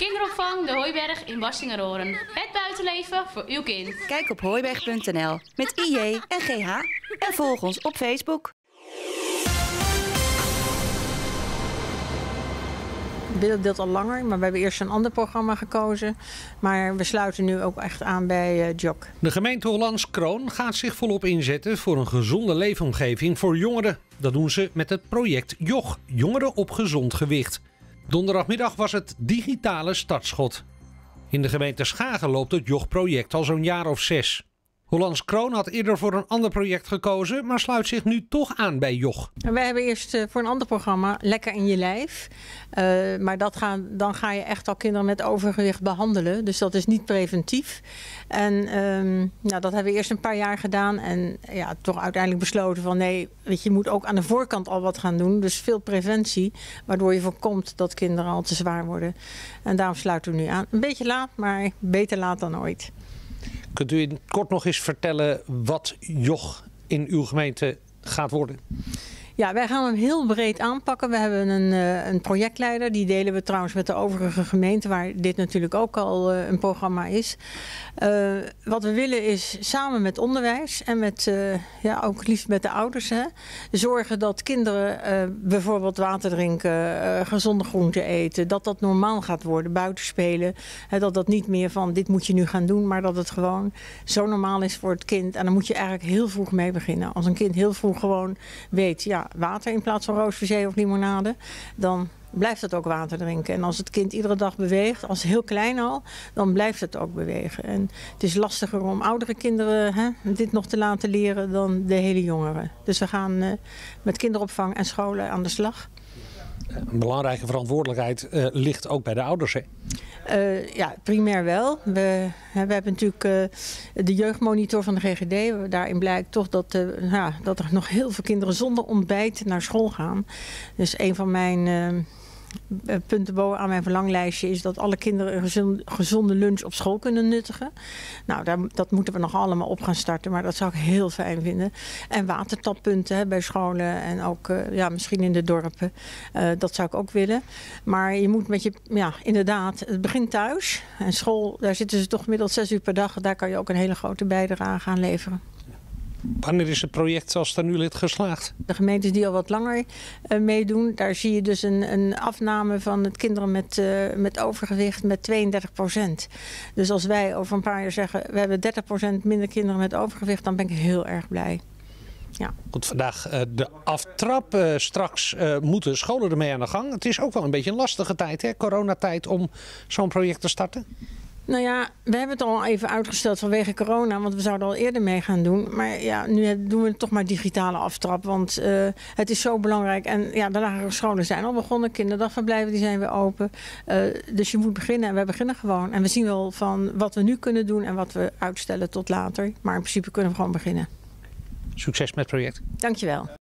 Kinderopvang De Hooiberg in Bassingeroren. Het buitenleven voor uw kind. Kijk op hooiberg.nl met IJ en GH en volg ons op Facebook. willen dit al langer, maar we hebben eerst een ander programma gekozen. Maar we sluiten nu ook echt aan bij uh, JOK. De gemeente Hollands Kroon gaat zich volop inzetten voor een gezonde leefomgeving voor jongeren. Dat doen ze met het project JOG, Jongeren op Gezond Gewicht. Donderdagmiddag was het digitale startschot. In de gemeente Schagen loopt het JOG-project al zo'n jaar of zes. Hollands Kroon had eerder voor een ander project gekozen, maar sluit zich nu toch aan bij Jog. Wij hebben eerst uh, voor een ander programma Lekker in je lijf. Uh, maar dat gaan, dan ga je echt al kinderen met overgewicht behandelen. Dus dat is niet preventief. En um, nou, dat hebben we eerst een paar jaar gedaan. En ja, toch uiteindelijk besloten van nee, weet je, je moet ook aan de voorkant al wat gaan doen. Dus veel preventie, waardoor je voorkomt dat kinderen al te zwaar worden. En daarom sluiten we nu aan. Een beetje laat, maar beter laat dan ooit. Kunt u kort nog eens vertellen wat JOG in uw gemeente gaat worden? Ja, wij gaan hem heel breed aanpakken. We hebben een, uh, een projectleider, die delen we trouwens met de overige gemeenten, waar dit natuurlijk ook al uh, een programma is. Uh, wat we willen is samen met onderwijs en met, ja, ook liefst met de ouders, hè, zorgen dat kinderen bijvoorbeeld water drinken, gezonde groenten eten, dat dat normaal gaat worden, buiten spelen. Hè, dat dat niet meer van dit moet je nu gaan doen, maar dat het gewoon zo normaal is voor het kind. En dan moet je eigenlijk heel vroeg mee beginnen. Als een kind heel vroeg gewoon weet, ja, water in plaats van roosverzee of limonade, dan blijft het ook water drinken. En als het kind iedere dag beweegt, als heel klein al, dan blijft het ook bewegen. En het is lastiger om oudere kinderen hè, dit nog te laten leren dan de hele jongeren. Dus we gaan uh, met kinderopvang en scholen aan de slag. Een belangrijke verantwoordelijkheid uh, ligt ook bij de ouders. Hè? Uh, ja, primair wel. We, we hebben natuurlijk uh, de jeugdmonitor van de GGD. Daarin blijkt toch dat, ja, dat er nog heel veel kinderen zonder ontbijt naar school gaan. Dus een van mijn punten boven aan mijn verlanglijstje is dat alle kinderen een gezonde, lunch op school kunnen nuttigen. Nou, daar, dat moeten we nog allemaal op gaan starten, maar dat zou ik heel fijn vinden. En watertappunten hè, bij scholen en ook uh, ja, misschien in de dorpen. Uh, dat zou ik ook willen. Maar je moet met je, ja, inderdaad, het begint thuis. En school, daar zitten ze toch gemiddeld zes uur per dag. Daar kan je ook een hele grote bijdrage aan leveren. Wanneer is het project zoals het nu ligt geslaagd? De gemeentes die al wat langer uh, meedoen, daar zie je dus een, een afname van het kinderen met, uh, met overgewicht met 32 procent. Dus als wij over een paar jaar zeggen, we hebben 30 procent minder kinderen met overgewicht, dan ben ik heel erg blij. Ja. Goed, vandaag uh, de aftrap. Uh, straks uh, moeten scholen ermee aan de gang. Het is ook wel een beetje een lastige tijd, hè? coronatijd, om zo'n project te starten. Nou ja, we hebben het al even uitgesteld vanwege corona, want we zouden al eerder mee gaan doen. Maar ja, nu doen we toch maar digitale aftrap, want uh, het is zo belangrijk. En ja, de lagere scholen zijn al begonnen, kinderdagverblijven die zijn weer open. Uh, dus je moet beginnen en we beginnen gewoon. En we zien wel van wat we nu kunnen doen en wat we uitstellen tot later. Maar in principe kunnen we gewoon beginnen. Succes met het project. Dankjewel.